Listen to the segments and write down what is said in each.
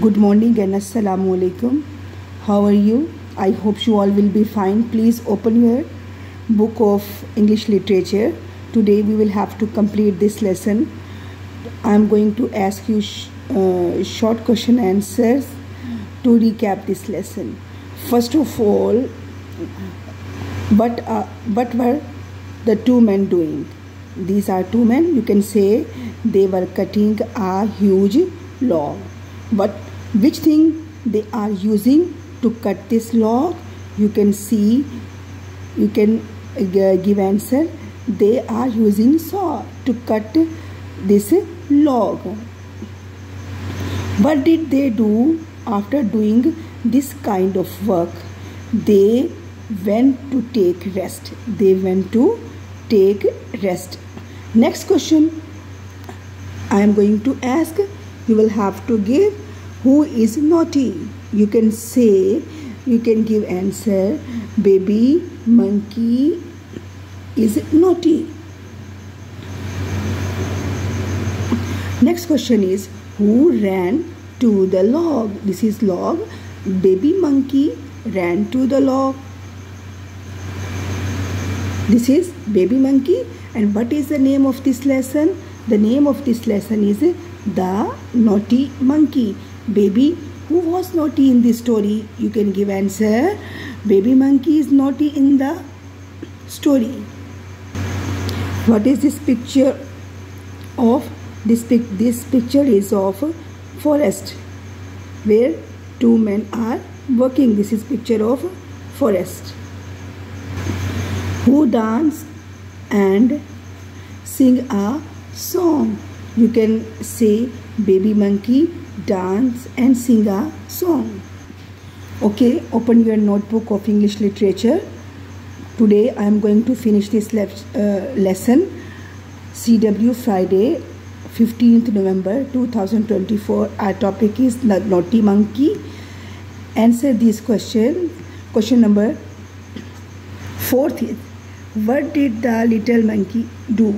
Good morning and assalamu alaikum. How are you? I hope you all will be fine. Please open your book of English literature. Today we will have to complete this lesson. I am going to ask you sh- uh, short question answers to recap this lesson. First of all, uh, what were the two men doing? These are two men. You can say they were cutting a huge log. But which thing they are using to cut this log? You can see. You can uh, give answer. They are using saw to cut this log. What did they do after doing this kind of work? They went to take rest. They went to take rest. Next question I am going to ask. You will have to give who is naughty. You can say, you can give answer baby monkey is naughty. Next question is who ran to the log? This is log. Baby monkey ran to the log. This is baby monkey. And what is the name of this lesson? The name of this lesson is the naughty monkey. Baby, who was naughty in this story? You can give answer. Baby monkey is naughty in the story. What is this picture of? This, pic- this picture is of forest where two men are working. This is picture of forest. Who dance and sing a song? You can say baby monkey dance and sing a song. Okay, open your notebook of English literature. Today I am going to finish this lef- uh, lesson. CW Friday 15th November 2024. Our topic is Na- Naughty Monkey. Answer this question. Question number fourth is What did the little monkey do?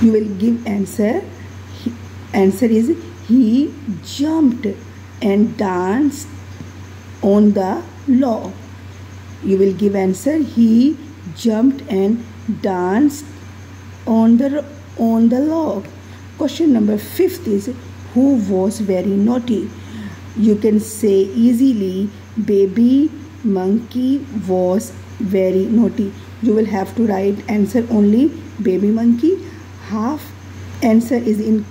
You will give answer. He, answer is he jumped and danced on the log. You will give answer. He jumped and danced on the on the log. Question number fifth is who was very naughty? You can say easily baby monkey was very naughty. You will have to write answer only baby monkey. Half answer is in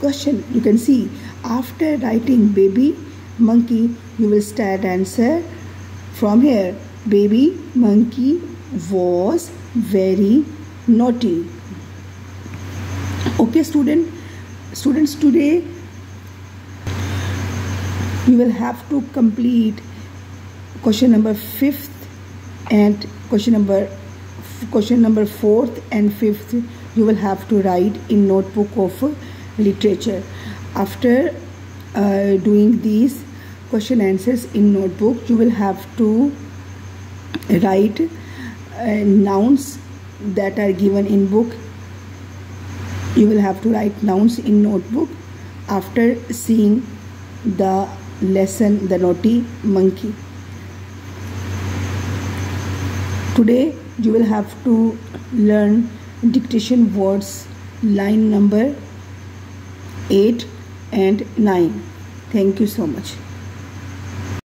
question. You can see after writing baby monkey, you will start answer from here. Baby monkey was very naughty okay student students today you will have to complete question number fifth and question number question number fourth and fifth you will have to write in notebook of literature. After uh, doing these question answers in notebook you will have to write uh, nouns that are given in book. You will have to write nouns in notebook after seeing the lesson the naughty monkey. Today you will have to learn dictation words line number 8 and 9 thank you so much